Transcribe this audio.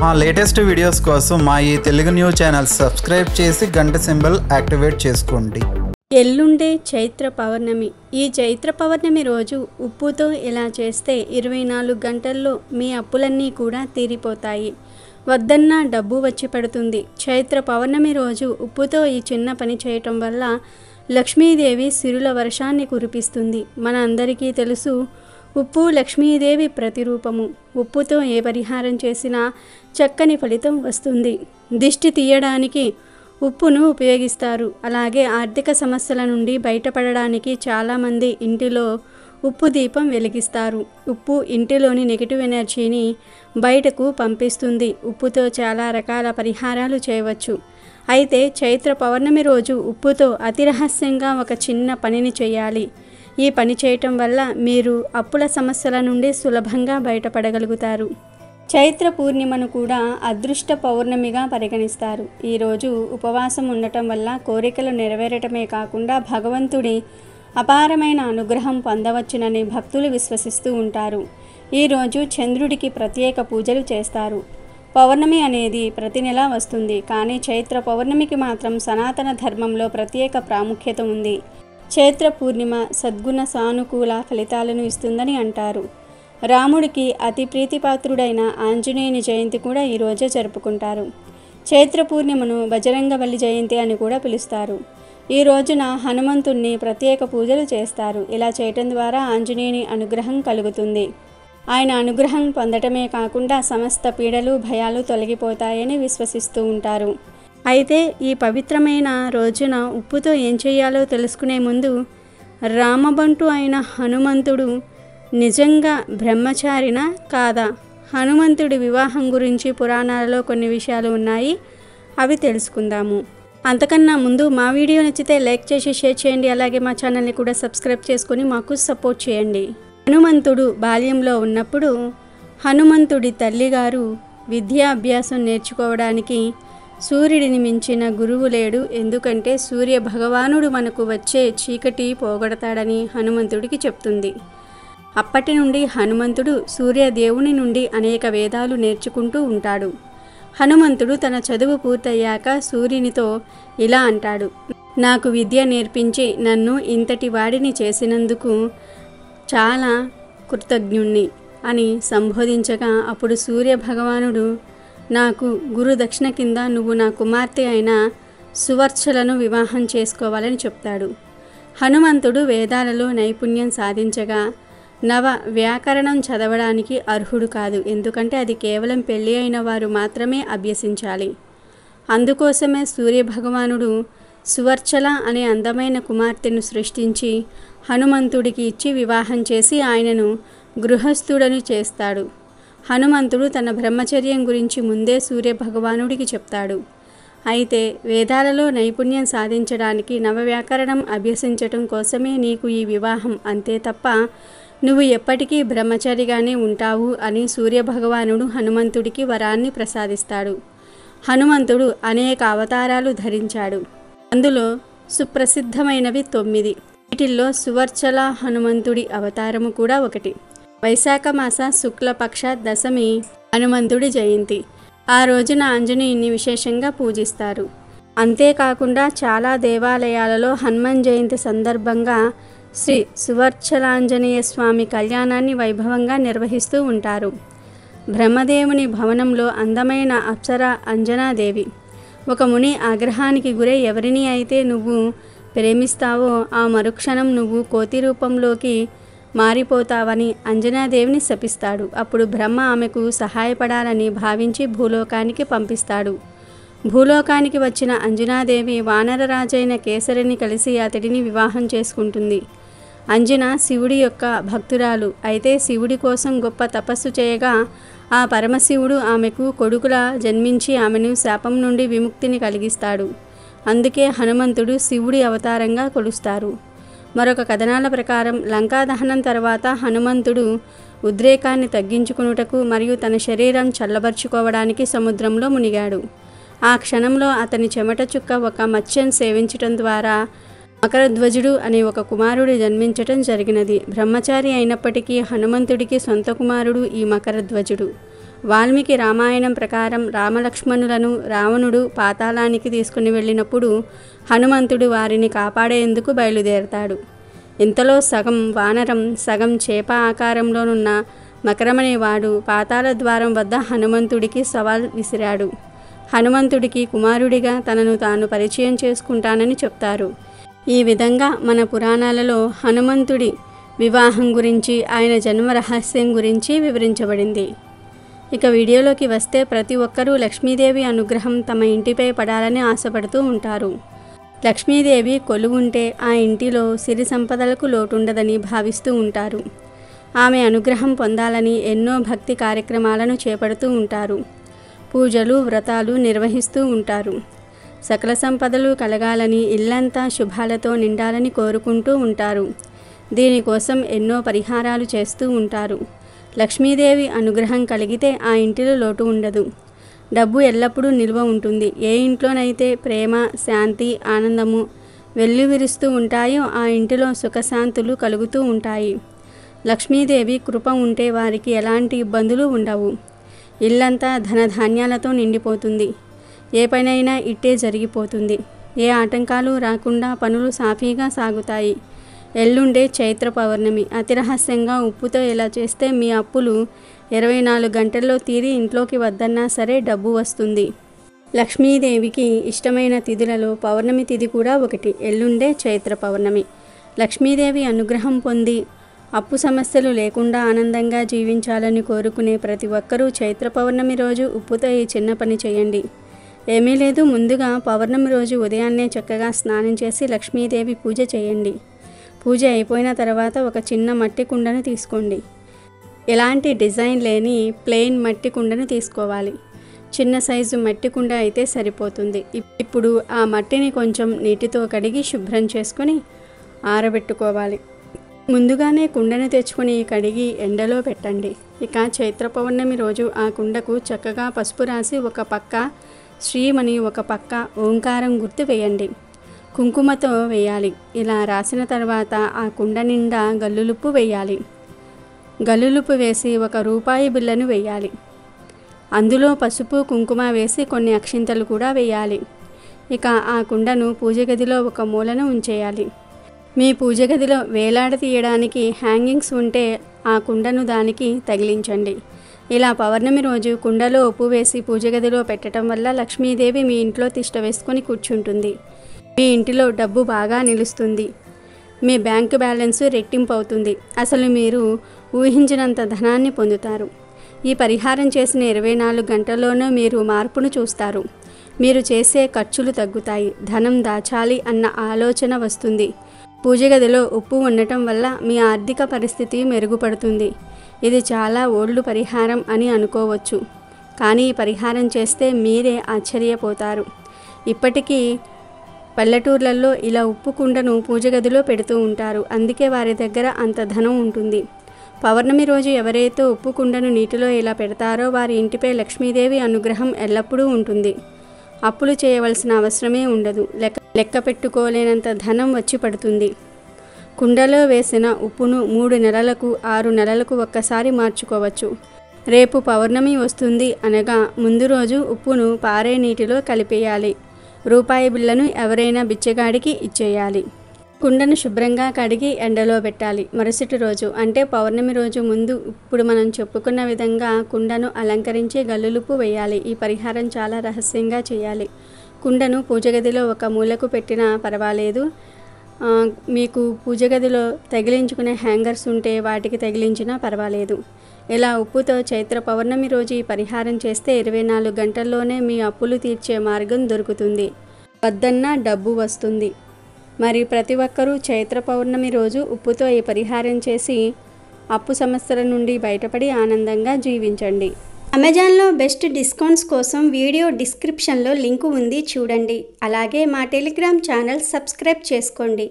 మా latest videos కోసం మా ఈ తెలుగు న్యూస్ ఛానల్ సబ్స్క్రైబ్ చేసి గంట సింబల్ యాక్టివేట్ చేసుకోండి. ఎల్లుండే చైత్ర పౌర్ణమి. ఈ చైత్ర పౌర్ణమి రోజు ఉప్పుతో ఇలా చేస్తే ఇరవై నాలుగు గంటల్లో మీ అప్పులన్నీ కూడా తీరిపోతాయి. వద్దన్నా డబ్బు వచ్చి పడుతుంది. చైత్ర పౌర్ణమి రోజు ఉప్పుతో ఈ చిన్న పని చేయటం వల్ల లక్ష్మీదేవి సిరుల వర్షాన్ని కురిపిస్తుంది. మన అందరికీ తెలుసు ఉప్పు లక్ష్మీదేవి ప్రతిరూపము. ఉప్పుతో ఏ పరిహారం చేసినా చక్కని ఫలితం వస్తుంది. దిష్టి తీయడానికి ఉప్పును ఉపయోగిస్తారు. అలాగే ఆర్థిక సమస్యల నుండి బయటపడడానికి చాలామంది ఇంటిలో ఉప్పు దీపం వెలిగిస్తారు. ఉప్పు ఇంటిలోని నెగిటివ్ ఎనర్జీని బయటకు పంపిస్తుంది. ఉప్పుతో చాలా రకాల పరిహారాలు చేయవచ్చు. అయితే చైత్ర పౌర్ణమి రోజు ఉప్పుతో అతి రహస్యంగా ఒక చిన్న పనిని చేయాలి. ఈ పని చేయటం వల్ల మీరు అప్పుల సమస్యల నుండి సులభంగా బయటపడగలుగుతారు. చైత్ర పూర్ణిమను కూడా అదృష్ట పౌర్ణమిగా పరిగణిస్తారు. ఈరోజు ఉపవాసం ఉండటం వల్ల కోరికలు నెరవేరటమే కాకుండా భగవంతుడి అపారమైన అనుగ్రహం పొందవచ్చునని భక్తులు విశ్వసిస్తూ ఉంటారు. ఈరోజు చంద్రుడికి ప్రత్యేక పూజలు చేస్తారు. పౌర్ణమి అనేది ప్రతి నెలా వస్తుంది. కానీ చైత్ర పౌర్ణమికి మాత్రం సనాతన ధర్మంలో ప్రత్యేక ప్రాముఖ్యత ఉంది. చైత్ర పూర్ణిమ సద్గుణ సానుకూల ఫలితాలను ఇస్తుందని అంటారు. రాముడికి అతి ప్రీతిపాత్రుడైన ఆంజనేయుని జయంతి కూడా ఈరోజే జరుపుకుంటారు. చైత్ర పూర్ణిమను బజరంగబలి జయంతి అని కూడా పిలుస్తారు. ఈ రోజున హనుమంతుణ్ణి ప్రత్యేక పూజలు చేస్తారు. ఇలా చేయటం ద్వారా ఆంజనేయుని అనుగ్రహం కలుగుతుంది. ఆయన అనుగ్రహం పొందటమే కాకుండా సమస్త పీడలు భయాలు తొలగిపోతాయని విశ్వసిస్తూ ఉంటారు. అయితే ఈ పవిత్రమైన రోజున ఉప్పుతో ఏం చేయాలో తెలుసుకునే ముందు రామబంటు అయిన హనుమంతుడు నిజంగా బ్రహ్మచారినా కాదా? హనుమంతుడి వివాహం గురించి పురాణాలలో కొన్ని విషయాలు ఉన్నాయి అవి తెలుసుకుందాము. అంతకన్నా ముందు మా వీడియో నచ్చితే లైక్ చేసి షేర్ చేయండి. అలాగే మా ఛానల్ని కూడా సబ్స్క్రైబ్ చేసుకుని మాకు సపోర్ట్ చేయండి. హనుమంతుడు బాల్యంలో ఉన్నప్పుడు హనుమంతుడి తల్లిగారు విద్యాభ్యాసం నేర్చుకోవడానికి సూర్యుడిని మించిన గురువు లేడు. ఎందుకంటే సూర్య భగవానుడు మనకు వచ్చే చీకటి పోగొడతాడని హనుమంతుడికి చెప్తుంది. అప్పటి నుండి హనుమంతుడు సూర్యదేవుని నుండి అనేక వేదాలు నేర్చుకుంటూ ఉంటాడు. హనుమంతుడు తన చదువు పూర్తయ్యాక సూర్యునితో ఇలా అంటాడు. నాకు విద్య నేర్పించి నన్ను ఇంతటి వాడిని చేసినందుకు చాలా కృతజ్ఞుణ్ణి అని సంబోధించగా అప్పుడు సూర్య భగవానుడు నాకు గురు దక్షిణ కింద నువ్వు నా కుమార్తె అయిన సువర్చలను వివాహం చేసుకోవాలని చెప్తాడు. హనుమంతుడు వేదాలలో నైపుణ్యం సాధించగా నవ వ్యాకరణం చదవడానికి అర్హుడు కాదు. ఎందుకంటే అది కేవలం పెళ్ళి అయిన వారు మాత్రమే అభ్యసించాలి. అందుకోసమే సూర్యభగవానుడు సువర్చల అనే అందమైన కుమార్తెను సృష్టించి హనుమంతుడికి ఇచ్చి వివాహం చేసి ఆయనను గృహస్థుడని చేస్తాడు. హనుమంతుడు తన బ్రహ్మచర్యం గురించి ముందే సూర్య భగవానుడికి చెప్తాడు. అయితే వేదాలలో నైపుణ్యం సాధించడానికి నవవ్యాకరణం అభ్యసించటం కోసమే నీకు ఈ వివాహం అంతే తప్ప నువ్వు ఎప్పటికీ బ్రహ్మచారిగానే ఉంటావు అని సూర్యభగవానుడు హనుమంతుడికి వరాన్ని ప్రసాదిస్తాడు. హనుమంతుడు అనేక అవతారాలు ధరించాడు. అందులో సుప్రసిద్ధమైనవి తొమ్మిది. వీటిల్లో సువర్చల హనుమంతుడి అవతారము కూడా ఒకటి. వైశాఖ మాస శుక్లపక్ష దశమి హనుమంతుడి జయంతి. ఆ రోజున ఆంజనేయుని విశేషంగా పూజిస్తారు. అంతేకాకుండా చాలా దేవాలయాలలో హనుమాన్ జయంతి సందర్భంగా శ్రీ సువర్చలాంజనేయ స్వామి కళ్యాణాన్ని వైభవంగా నిర్వహిస్తూ ఉంటారు. బ్రహ్మదేవుని భవనంలో అందమైన అప్సర అంజనాదేవి ఒక ముని ఆగ్రహానికి గురై ఎవరిని అయితే నువ్వు ప్రేమిస్తావో ఆ మరుక్షణం నువ్వు కోతి రూపంలోకి మారిపోతావని అంజనాదేవిని శపిస్తాడు. అప్పుడు బ్రహ్మ ఆమెకు సహాయపడాలని భావించి భూలోకానికి పంపిస్తాడు. భూలోకానికి వచ్చిన అంజనాదేవి వానరరాజైన కేసరిని కలిసి అతడిని వివాహం చేసుకుంటుంది. అంజన శివుడి యొక్క భక్తురాలు. అయితే శివుడి కోసం గొప్ప తపస్సు చేయగా ఆ పరమశివుడు ఆమెకు కొడుకులా జన్మించి ఆమెను శాపం నుండి విముక్తిని కలిగిస్తాడు. అందుకే హనుమంతుడు శివుడి అవతారంగా కొలుస్తారు. మరొక కథనాల ప్రకారం లంకా దహనం తర్వాత హనుమంతుడు ఉద్రేకాన్ని తగ్గించుకునుటకు మరియు తన శరీరం చల్లబరుచుకోవడానికి సముద్రంలో మునిగాడు. ఆ క్షణంలో అతని చెమట చుక్క ఒక మత్స్యం సేవించటం ద్వారా మకరధ్వజుడు అనే ఒక కుమారుడు జన్మించటం జరిగినది. బ్రహ్మచారి అయినప్పటికీ హనుమంతుడికి సొంత కుమారుడు ఈ మకరధ్వజుడు. వాల్మీకి రామాయణం ప్రకారం రామలక్ష్మణులను రావణుడు పాతాళానికి తీసుకుని వెళ్ళినప్పుడు హనుమంతుడు వారిని కాపాడేందుకు బయలుదేరతాడు. ఇంతలో సగం వానరం సగం చేప ఆకారంలోనున్న మకరమనేవాడు పాతాళ ద్వారం వద్ద హనుమంతుడికి సవాల్ విసిరాడు. హనుమంతుడికి కుమారుడిగా తనను తాను పరిచయం చేసుకుంటానని చెప్తారు. ఈ విధంగా మన పురాణాలలో హనుమంతుడి వివాహం గురించి ఆయన జన్మ రహస్యం గురించి వివరించబడింది. ఇక వీడియోలోకి వస్తే ప్రతి ఒక్కరూ లక్ష్మీదేవి అనుగ్రహం తమ ఇంటిపై పడాలని ఆశపడుతూ ఉంటారు. లక్ష్మీదేవి కొలువుంటే ఆ ఇంటిలో సిరి సంపదలకు లోటుండదని భావిస్తూ ఉంటారు. ఆమె అనుగ్రహం పొందాలని ఎన్నో భక్తి కార్యక్రమాలను చేపడుతూ ఉంటారు. పూజలు వ్రతాలు నిర్వహిస్తూ ఉంటారు. సకల సంపదలు కలగాలని ఇల్లంతా శుభాలతో నిండాలని కోరుకుంటూ ఉంటారు. దీనికోసం ఎన్నో పరిహారాలు చేస్తూ ఉంటారు. లక్ష్మీదేవి అనుగ్రహం కలిగితే ఆ ఇంటిలో లోటు ఉండదు. డబ్బు ఎల్లప్పుడూ నిల్వ ఉంటుంది. ఏ ఇంట్లోనైతే ప్రేమ శాంతి ఆనందము వెల్లువిరుస్తూ ఉంటాయో ఆ ఇంటిలో సుఖశాంతులు కలుగుతూ ఉంటాయి. లక్ష్మీదేవి కృప ఉంటే వారికి ఎలాంటి ఇబ్బందులు ఉండవు. ఇల్లంతా ధనధాన్యాలతో నిండిపోతుంది. ఏ పనైనా ఇట్టే జరిగిపోతుంది. ఏ ఆటంకాలు రాకుండా పనులు సాఫీగా సాగుతాయి. ఎల్లుండే చైత్ర పౌర్ణమి. అతి రహస్యంగా ఉప్పుతో ఇలా చేస్తే మీ అప్పులు ఇరవై నాలుగు గంటల్లో తీరి ఇంట్లోకి వద్దన్నా సరే డబ్బు వస్తుంది. లక్ష్మీదేవికి ఇష్టమైన తిథులలో పౌర్ణమి తిథి కూడా ఒకటి ఎల్లుండే చైత్ర పౌర్ణమి. లక్ష్మీదేవి అనుగ్రహం పొంది అప్పు సమస్యలు లేకుండా ఆనందంగా జీవించాలని కోరుకునే ప్రతి ఒక్కరూ చైత్ర పౌర్ణమి రోజు ఉప్పుతో ఈ చిన్న పని చేయండి. ఏమీ లేదు ముందుగా పౌర్ణమి రోజు ఉదయాన్నే చక్కగా స్నానం చేసి లక్ష్మీదేవి పూజ చేయండి. పూజ అయిపోయిన తర్వాత ఒక చిన్న మట్టి కుండను తీసుకోండి. ఎలాంటి డిజైన్ లేని ప్లెయిన్ మట్టి కుండను తీసుకోవాలి. చిన్న సైజు మట్టి కుండ అయితే సరిపోతుంది. ఇప్పుడు ఆ మట్టిని కొంచెం నీటితో కడిగి శుభ్రం చేసుకొని ఆరబెట్టుకోవాలి. ముందుగానే కుండను తెచ్చుకొని కడిగి ఎండలో పెట్టండి. ఇక చైత్ర పౌర్ణమి రోజు ఆ కుండకు చక్కగా పసుపు రాసి ఒక పక్క శ్రీమని ఒక పక్క ఓంకారం గుర్తు వేయండి. కుంకుమతో వేయాలి. ఇలా రాసిన తర్వాత ఆ కుండ నిండా గల్లులుప్పు వేయాలి. గల్లులుప్పు వేసి ఒక రూపాయి బిళ్ళను వేయాలి. అందులో పసుపు కుంకుమ వేసి కొన్ని అక్షింతలు కూడా వేయాలి. ఇక ఆ కుండను పూజ గదిలో ఒక మూలను ఉంచేయాలి. మీ పూజ గదిలో వేలాడ తీయడానికి హ్యాంగింగ్స్ ఉంటే ఆ కుండను దానికి తగిలించండి. ఇలా పౌర్ణమి రోజు కుండలో ఉప్పు వేసి పూజ గదిలో పెట్టడం వల్ల లక్ష్మీదేవి మీ ఇంట్లో తిష్ట వేసుకొని కూర్చుంటుంది. మీ ఇంటిలో డబ్బు బాగా నిలుస్తుంది. మీ బ్యాంకు బ్యాలెన్స్ రెట్టింపు అవుతుంది. అసలు మీరు ఊహించినంత ధనాన్ని పొందుతారు. ఈ పరిహారం చేసిన ఇరవై నాలుగు గంటల్లోనూ మీరు మార్పును చూస్తారు. మీరు చేసే ఖర్చులు తగ్గుతాయి. ధనం దాచాలి అన్న ఆలోచన వస్తుంది. పూజ గదిలో ఉప్పు ఉండటం వల్ల మీ ఆర్థిక పరిస్థితి మెరుగుపడుతుంది. ఇది చాలా ఓల్డ్ పరిహారం అని అనుకోవచ్చు. కానీ ఈ పరిహారం చేస్తే మీరే ఆశ్చర్యపోతారు. ఇప్పటికీ పల్లెటూర్లలో ఇలా ఉప్పు కుండను పూజ గదిలో పెడుతూ ఉంటారు. అందుకే వారి దగ్గర అంత ధనం ఉంటుంది. పౌర్ణమి రోజు ఎవరైతే ఉప్పు కుండను నీటిలో ఇలా పెడతారో వారి ఇంటిపై లక్ష్మీదేవి అనుగ్రహం ఎల్లప్పుడూ ఉంటుంది. అప్పులు చేయవలసిన అవసరమే ఉండదు. లెక్క లెక్క పెట్టుకోలేనంత ధనం వచ్చి పడుతుంది. కుండలో వేసిన ఉప్పును మూడు నెలలకు ఆరు నెలలకు ఒక్కసారి మార్చుకోవచ్చు. రేపు పౌర్ణమి వస్తుంది అనగా ముందు రోజు ఉప్పును పారే నీటిలో కలిపేయాలి. రూపాయి బిళ్ళను ఎవరైనా బిచ్చగాడికి ఇచ్చేయాలి. కుండను శుభ్రంగా కడిగి ఎండలో పెట్టాలి. మరుసటి రోజు అంటే పౌర్ణమి రోజు ముందు ఇప్పుడు మనం చెప్పుకున్న విధంగా కుండను అలంకరించి గల్లులుపు వేయాలి. ఈ పరిహారం చాలా రహస్యంగా చేయాలి. కుండను పూజ గదిలో ఒక మూలకు పెట్టినా పర్వాలేదు. మీకు పూజ గదిలో తగిలించుకునే హ్యాంగర్స్ ఉంటే వాటికి తగిలించినా పర్వాలేదు. ఇలా ఉప్పుతో చైత్ర పౌర్ణమి రోజు ఈ పరిహారం చేస్తే ఇరవై నాలుగు గంటల్లోనే మీ అప్పులు తీర్చే మార్గం దొరుకుతుంది. వద్దన్నా డబ్బు వస్తుంది. మరి ప్రతి ఒక్కరూ చైత్ర పౌర్ణమి రోజు ఉప్పుతో ఈ పరిహారం చేసి అప్పు సమస్యల నుండి బయటపడి ఆనందంగా జీవించండి. అమెజాన్లో బెస్ట్ డిస్కౌంట్స్ కోసం వీడియో డిస్క్రిప్షన్లో లింకు ఉంది చూడండి. అలాగే మా టెలిగ్రామ్ ఛానల్ సబ్స్క్రైబ్ చేసుకోండి.